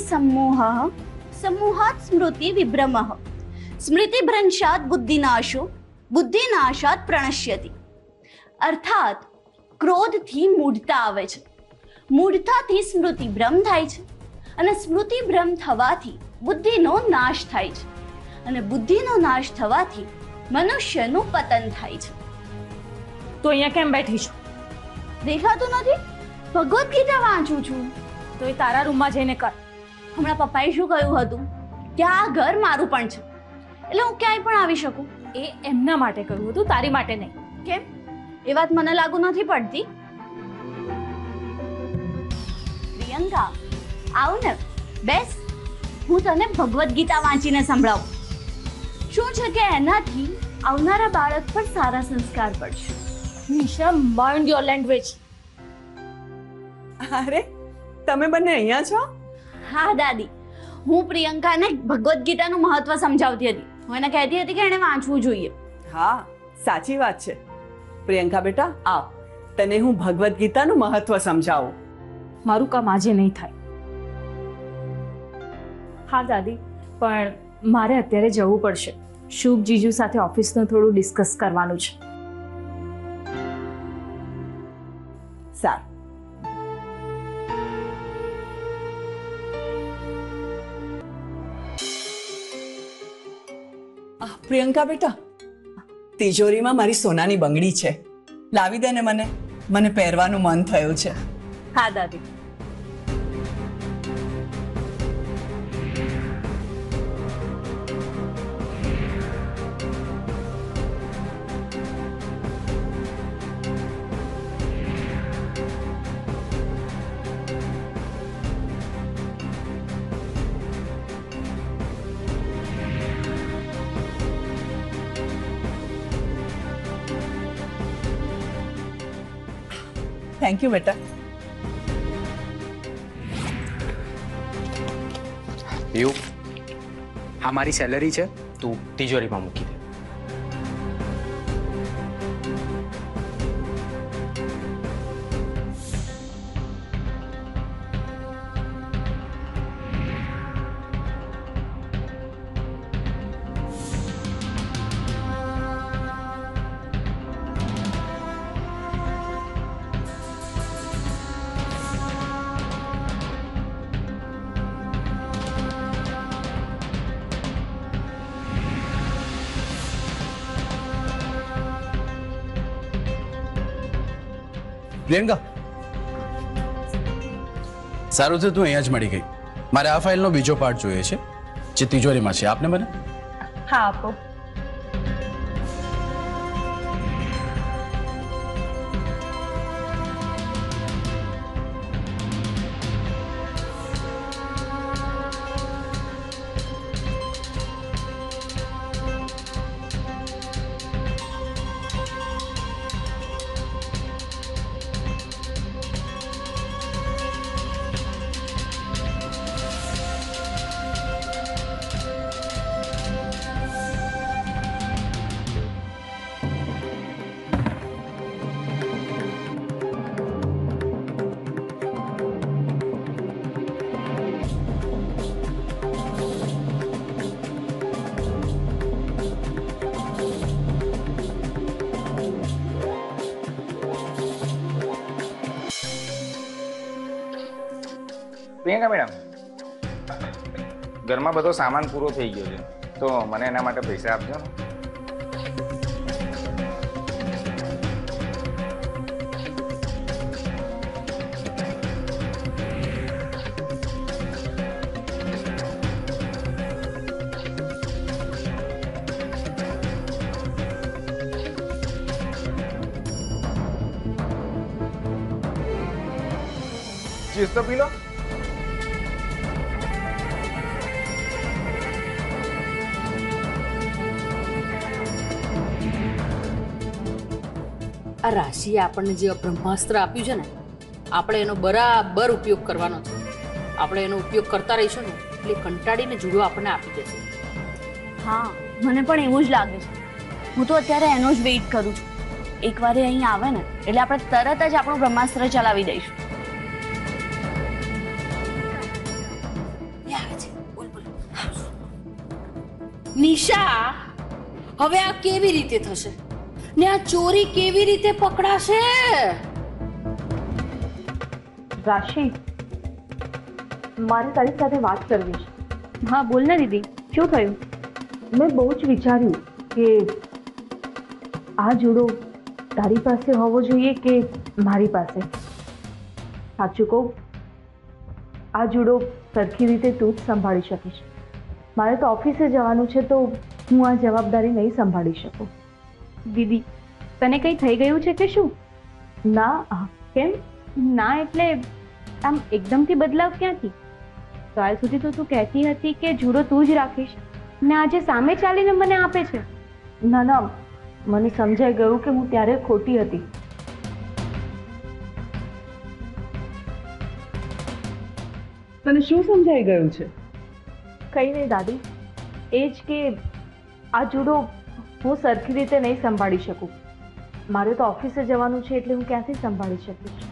સમોહ સમૂહાત સ્મૃતિ વિભ્રમઃ સ્મૃતિભ્રંશાત બુદ્ધિનાશો બુદ્ધિનાશાત પ્રણશ્યતિ અર્થાત ક્રોધથી મૂઢતા આવે છે મૂઢતાથી સ્મૃતિ ભ્રમ થાય છે અને સ્મૃતિ ભ્રમ થવાથી બુદ્ધિનો નાશ થાય છે અને બુદ્ધિનો નાશ થવાથી મનુષ્યનું પતન થાય છે તો અહીંયા કેમ બેઠી છું દેખાતું નથી ભગવદ્ ગીતા વાંચું છું તો એ તારા રૂમમાં જઈને કર. હમણાં પપ્પાએ શું કહ્યું હતું? કે આ ઘર મારું પણ છે. એટલે હું ક્યાંય પણ આવી શકું. એ એમના માટે કહ્યું હતું, તારી માટે નહીં. કેમ? એ વાત મને લાગુ નથી પડતી. પ્રિયંકા, આવ ને. બેસ. હું તને ભગવદ્ ગીતા વાંચીને સંભળાવું. શું છે કે એનાથી આવનારા બાળક પર સારા સંસ્કાર પડશે? નિશા માઇન્ડ યોર લેંગ્વેજ અરે તમે બંને અહીંયા છો? હા દાદી. હું પ્રિયંકાને ભગવદ્ ગીતાનું મહત્વ સમજાવતી હતી. હું એને કહેતી હતી કે એણે વાંચવું જોઈએ. હા સાચી વાત છે. પ્રિયંકા બેટા આવ. તને હું ભગવદ્ ગીતાનું મહત્વ સમજાવું. મારું કામ આજે નહીં થાય. હા દાદી પણ મારે અત્યારે જવું પડશે. શુભ જીજુ સાથે ઓફિસનું થોડું ડિસ્કસ કરવાનું છે. સારું. પ્રિયંકા બેટા, તિજોરીમાં મારી સોનાની બંગડી છે. લાવી દે ને મને. મને પહેરવાનું મન થયું છે. હા, દાદી. થેન્ક યુ બેટા યુ આ મારી સેલરી છે? તું તિજોરીમાં મૂકી દે. પ્રિયંકા સારું છે તું અહીંયા જ મળી ગઈ. મારે આ ફાઇલનો બીજો પાર્ટ જોઈએ છે, જે તિજોરીમાં છે. આપને મને? હા, આપો. પ્રિયંકા મેડમ, ઘરમાં બધો સામાન પૂરો થઈ ગયો છે, તો મને એના માટે પૈસા આપજો ચીઝ તો પી આ રાશિએ આપણને જે બ્રહ્માસ્ત્ર આપ્યું છે ને આપણે એનો બરાબર ઉપયોગ કરવાનો છે. આપણે એનો ઉપયોગ કરતા રહીશું ને એટલે કંટાળીને જુડો આપણને આપી દેશે. હા મને પણ એવું જ લાગે છે. હું તો અત્યારે એનો જ વેઇટ કરું છું. એકવાર અહીં આવે ને એટલે આપણે તરત જ આપણું બ્રહ્માસ્ત્ર ચલાવી દઈશું. નિશા હવે આ કેવી રીતે થશે? ને આ ચોરી કેવી રીતે પકડાશે? રાશિ મારે તારી સાથે વાત કરવી છે. હા બોલ ને દીદી. શું થયું? મેં બહુ જ વિચાર્યું કે આ જોડો તારી પાસે હોવો જોઈએ કે મારી પાસે? સાચું કહું આ જુડો સરખી રીતે તું જ સંભાળી શકીશ. મારે તો ઓફિસે જવાનું છે તો હું આ જવાબદારી નહીં સંભાળી શકું. દીદી તને કંઈ થઈ ગયું છે કે શું? ના કેમ? ના એટલે આમ એકદમથી બદલાવ ક્યાંથી? કાલ સુધી તો તું કહેતી હતી કે જુડો તું જ રાખીશ. ને આજે સામે ચાલીને મને આપે છે. ના ના મને સમજાઈ ગયું કે હું ત્યારે ખોટી હતી. તને શું સમજાઈ ગયું છે? કંઈ નહીં દાદી એ જ કે આ જુડો હું સરખી રીતે નહીં સંભાળી શકું. મારે તો ઓફિસે જવાનું છે એટલે હું ક્યાંથી સંભાળી શકીશ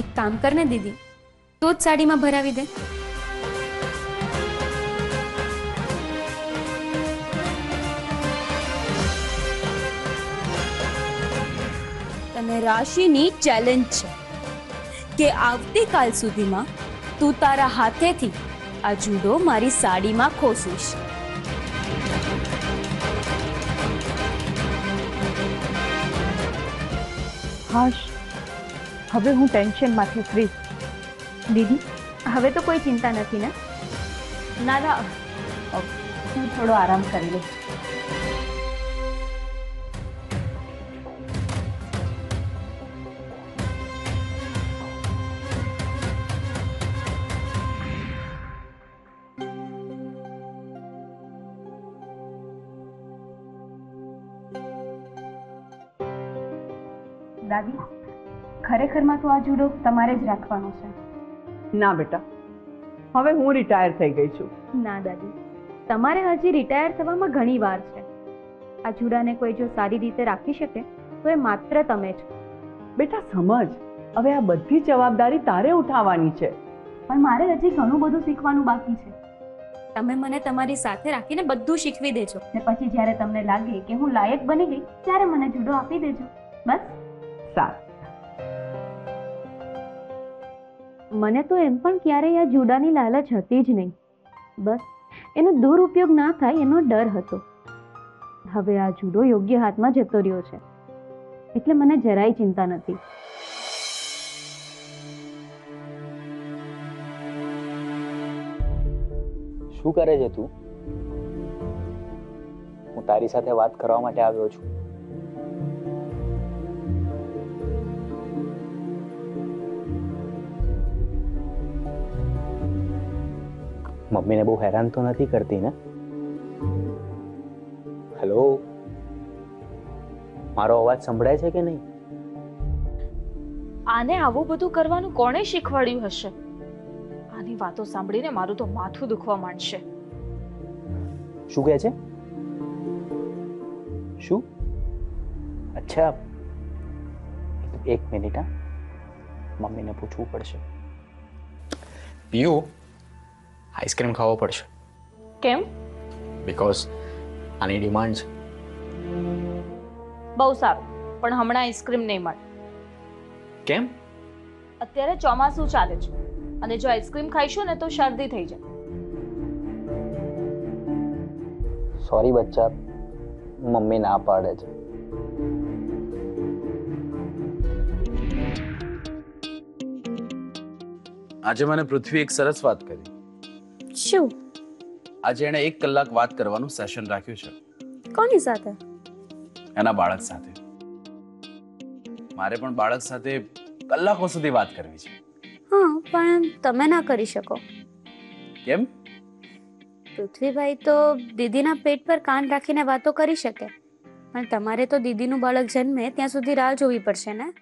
એક કામ કર ને દીદી. તો જ સાડીમાં ભરાવી દે. તને રાશિની ચેલેન્જ છે કે આવતીકાલ સુધીમાં તું તારા હાથેથી આ જુડો મારી સાડીમાં ખોસીશ. હાશ હવે હું ટેન્શનમાંથી ફ્રી દીદી હવે તો કોઈ ચિંતા નથી ને? ના ના હું થોડો આરામ કરી લઈશ દાદી ખરેખરમાં તો આ જુડો તમારે જ રાખવાનો છે. ના બેટા હવે હું રિટાયર થઈ ગઈ છું. ના દાદી તમારે હજી રિટાયર થવામાં ઘણી વાર છે. આ જુડાને કોઈ જો સારી રીતે રાખી શકે તો એ માત્ર તમે જ. બેટા સમજ. હવે આ બધી જવાબદારી તારે ઉઠાવવાની છે. પણ મારે હજી ઘણું બધું શીખવાનું બાકી છે. તમે મને તમારી સાથે રાખીને બધું શીખવી દેજો. ને પછી જ્યારે તમને લાગે કે હું લાયક બની ગઈ ત્યારે મને જુડો આપી દેજો. બસ. સારું મને તો એમ પણ ક્યારેય આ જુડાની લાલચ હતી જ નહીં. બસ, એનો દુરુપયોગ ના થાય એનો ડર હતો. હવે આ જુડો યોગ્ય હાથમાં જતો રહ્યો છે. એટલે મને જરાય ચિંતા નથી. શું કરે છે તું? હું તારી સાથે વાત કરવા માટે આવ્યો છું. મમ્મીને બહુ હેરાન તો નથી કરતી ને? હેલો મારો અવાજ સંભળાય છે કે નહીં? આને આવું બધું કરવાનું કોણે શીખવાડ્યું હશે? આની વાતો સાંભળીને મારું તો માથું દુખવા માંડશે. શું કહે છે? શું? અચ્છા. એક મિનિટ હા. મમ્મીને પૂછવું પડશે. પીયુ આઈસ્ક્રીમ ખાવો પડશે. કેમ? બીકોઝ આની ડિમાન્ડ છે. બહુ સારું. પણ હમણાં આઈસ્ક્રીમ નહીં મળે. કેમ? અત્યારે ચોમાસું ચાલે છે. અને જો આઈસ્ક્રીમ ખાઈશું ને તો શરદી થઈ જાય. સોરી બચ્ચા મમ્મી ના પાડે છે. આજે મને પૃથ્વી એક સરસ વાત કરી. શું? આજે એણે એક કલાક વાત કરવાનું સેશન રાખ્યું છે. કોની સાથે? એના બાળક સાથે. મારે પણ બાળક સાથે કલાકો સુધી વાત કરવી છે. હા પણ તમે ના કરી શકો. કેમ? પૃથ્વીભાઈ તો દીદીના પેટ પર કાન રાખીને વાતો કરી શકે. પણ તમારે તો દીદીનું બાળક જન્મે ત્યાં સુધી રાહ જોવી પડશે ને?